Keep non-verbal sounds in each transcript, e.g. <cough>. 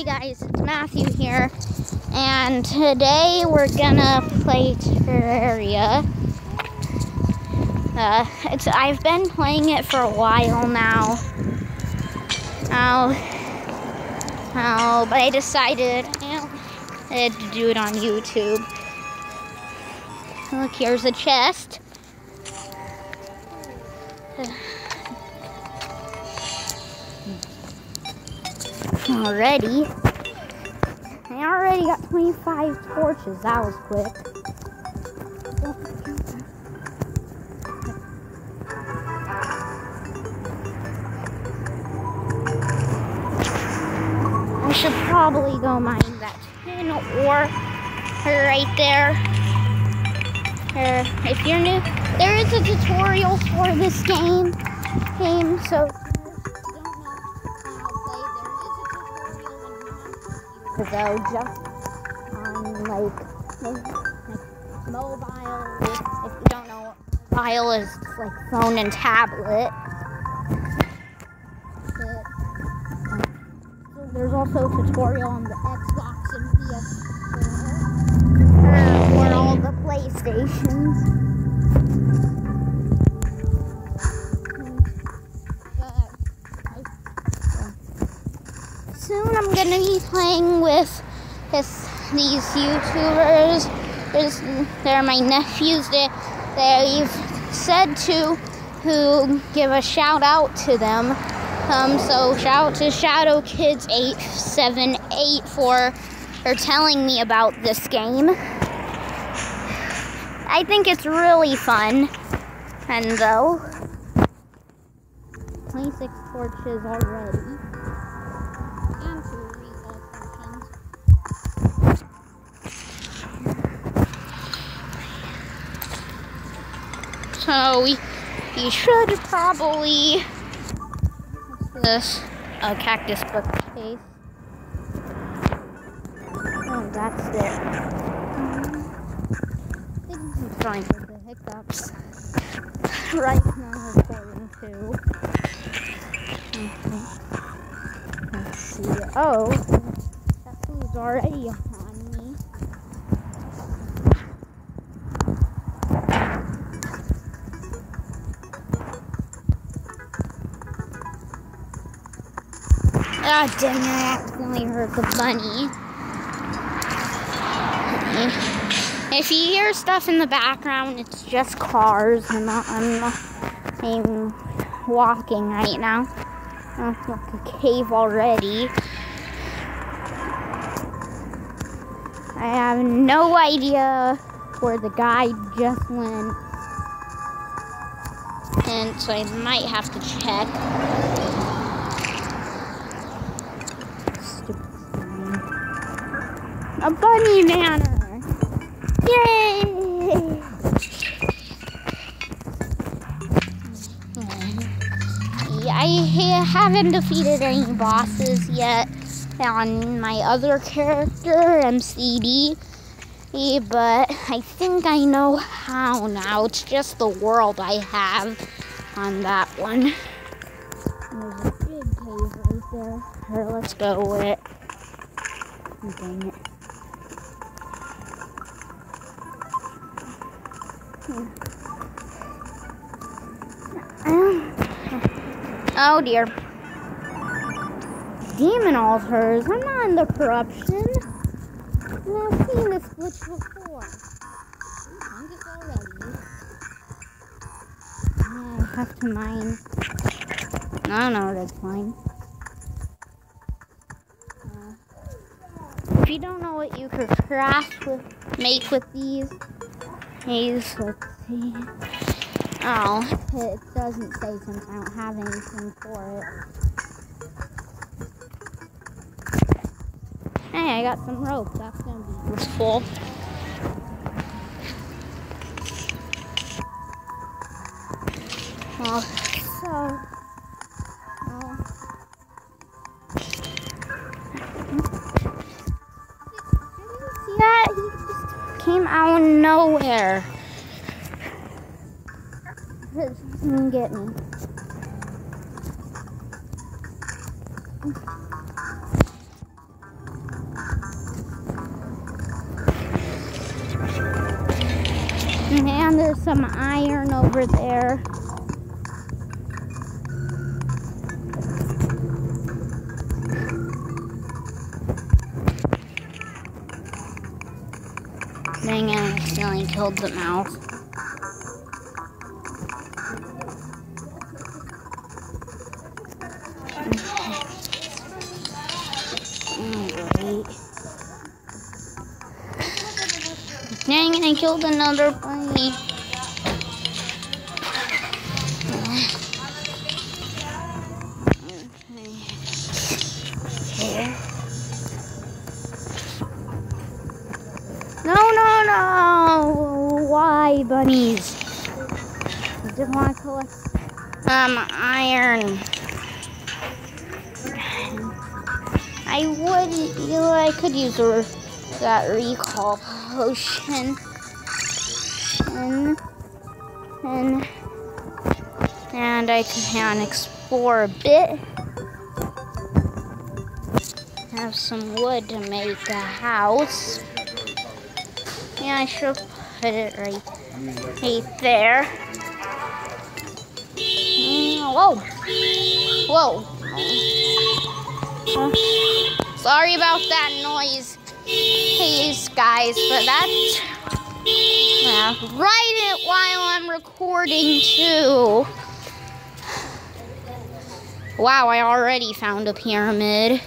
Hey guys, it's Matthew here, and today we're gonna play Terraria. Uh, it's I've been playing it for a while now. Now, now, but I decided know, to do it on YouTube. Look, here's a chest. Already. I already got 25 torches. That was quick. I should probably go mine that tin ore right there. If you're new, there is a tutorial for this game. Game, so though, just on like, mobile. If you don't know, mobile is like phone and tablet. But, um, there's also a tutorial on the Xbox and PS4 or all the PlayStations. Playing with these YouTubers. There's, they're my nephews. They, they've said to who give a shout out to them. Um, so shout out to Shadow Kids 878 for for telling me about this game. I think it's really fun. And though 26 torches already. So we, we should probably, this? A cactus bookcase. Oh, that's it. I'm trying to the hiccups. <laughs> Right now, according to. Let's see. Oh, that food's already Oh, dang I accidentally hurt the bunny. If you hear stuff in the background, it's just cars. I'm, I'm, I'm walking right now. Oh, like a cave already. I have no idea where the guy just went. And so I might have to check. A bunny manor! Yay! I haven't defeated any bosses yet on my other character, MCD, but I think I know how now. It's just the world I have on that one. There's a big cave right there. Here, let's go with it. Dang it. Oh dear. Demon altars. I'm not in the corruption. I've seen this glitch before. I have to mine. No, no, that's fine. Uh, if you don't know what you could craft with, make with these, these, let's. Oh, it doesn't say since I don't have anything for it. Hey, I got some rope. That's gonna be useful. Well, came out of nowhere. It didn't get me. And there's some iron over there. It, I accidentally killed the mouse. Dang I killed another bunny. Why, bunnies? I just want to collect um iron. I would, you know, I could use a, that recall potion. And, and, and I can explore a bit. Have some wood to make a house. Yeah, I should put it right, right there. Mm, Whoa! Whoa! Oh, Sorry about that noise, please, guys, but that's yeah, right it while I'm recording too. Wow, I already found a pyramid.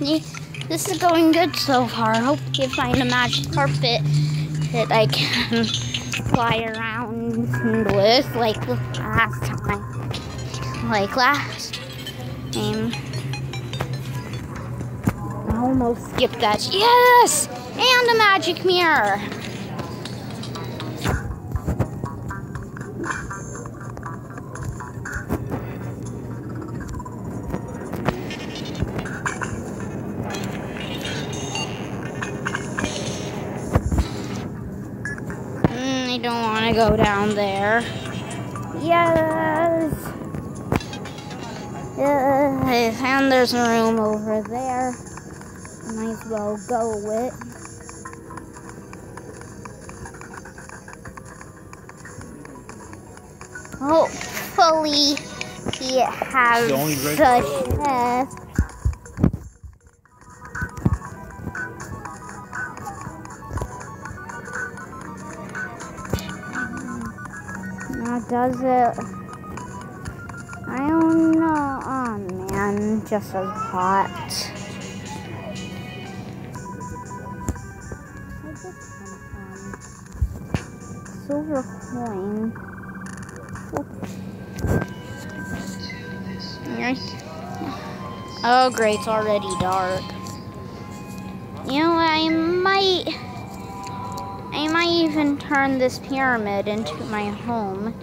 Yeah, this is going good so far. Hope you find a magic carpet that I can fly around with like last time. Like last time. I almost skipped that. Yes! And a magic mirror. I don't want to go down there. Yes. Yes. And there's a room over there. Might as well go with. Hopefully, he has The it? I don't know. Oh man, just as hot. Silver coin. Okay. Oh great, it's already dark. You know I might I might even turn this pyramid into my home.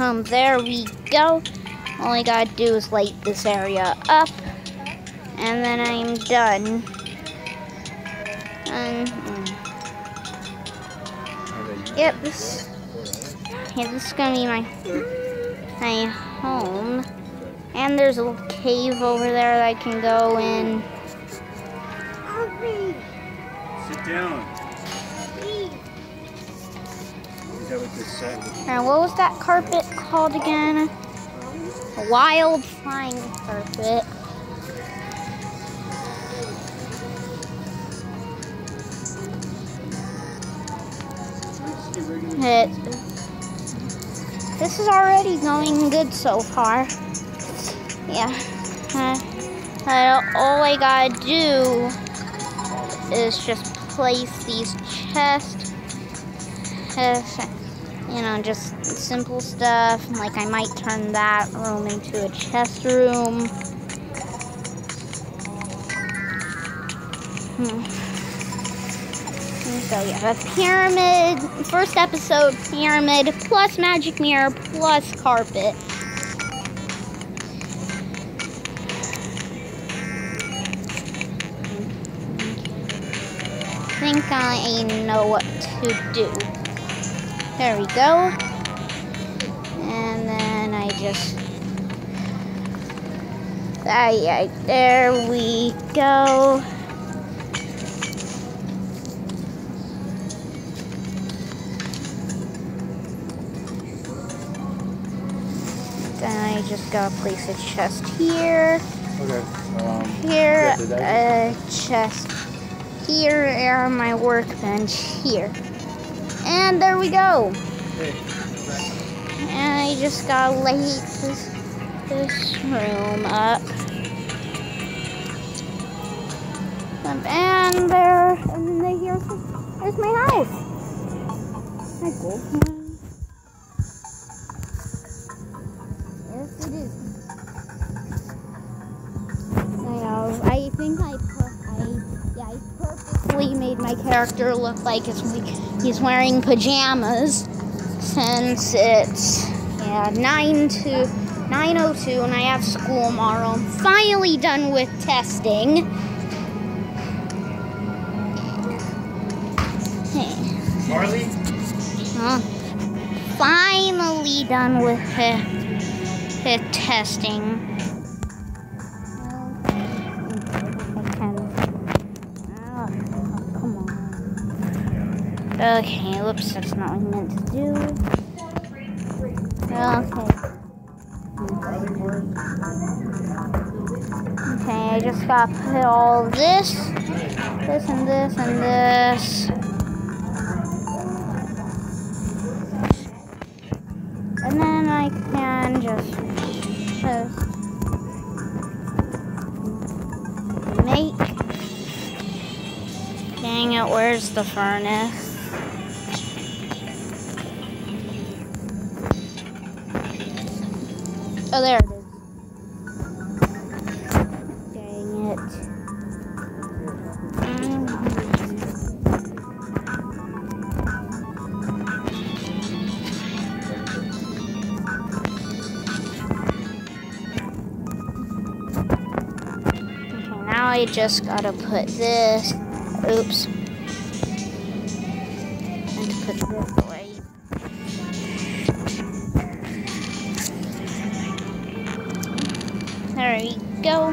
Um, there we go. All I gotta do is light this area up, and then I'm done. Mm. yep, this, yeah, this is gonna be my my home. And there's a little cave over there that I can go in. Sit down. And what was that carpet called again? A wild flying carpet. It, this is already going good so far. Yeah. Uh, all I gotta do is just place these chests. You know, just simple stuff. Like I might turn that room into a chest room. Hmm. So yeah, a pyramid, first episode, pyramid, plus magic mirror, plus carpet. I think I know what to do. There we go. And then I just... I, aye, there we go. Then I just gotta place a chest here. Okay. Um, here, a chest here, and my workbench here. And there we go. And I just gotta light this, this room up. And there, and then here's, here's my house. My gold character look like it's, he's wearing pajamas since it's yeah 9 to 9:02 and I have school tomorrow. I'm finally done with testing. Marley? Huh? Finally done with the, the testing. Okay, whoops, that's not what I meant to do. Oh, okay. Okay, I just gotta put all this, this and this and this. And then I can just, just make. Dang it, where's the furnace? Oh, there it is. Dang it. Okay, now I just gotta put this. Oops. And put this away. There we go.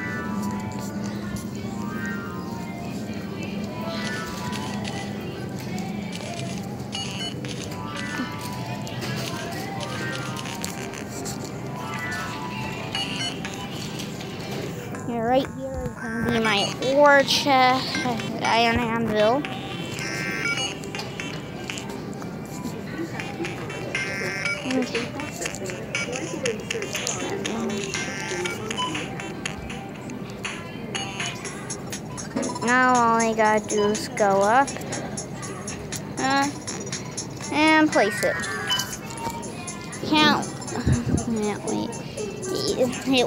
Yeah, right here is gonna be my ore chest, iron anvil. Now all I gotta do is go up uh, and place it. Count. <laughs> Yeah, wait.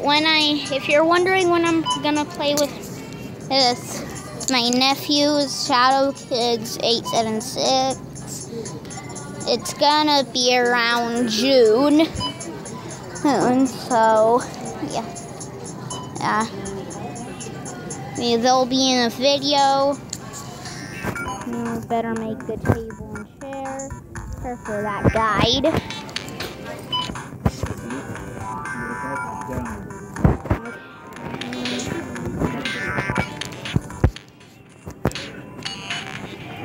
When I, if you're wondering when I'm gonna play with this, my nephew's Shadow Kids 876, it's gonna be around June. And so, yeah. Yeah. They'll be in a video. You better make the table and chair for that guide.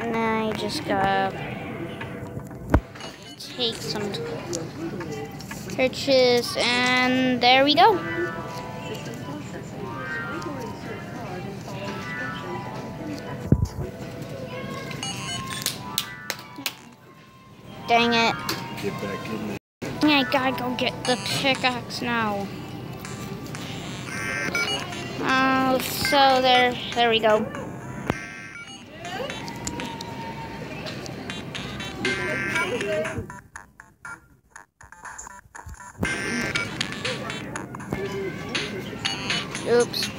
And I just gotta take some torches, and there we go. Dang it. Get back in there. I gotta go get the pickaxe now. Oh, so there, there we go. Oops.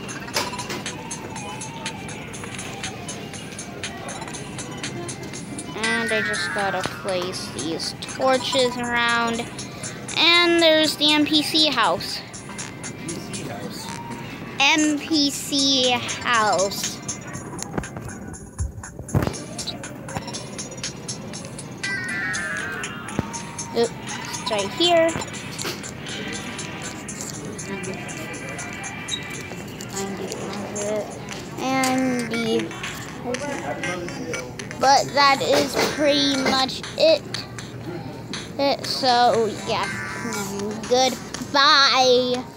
I just gotta place these torches around. And there's the NPC house. PC house. NPC house. Oops, it's right here. And the but that is pretty much it. it so yeah goodbye.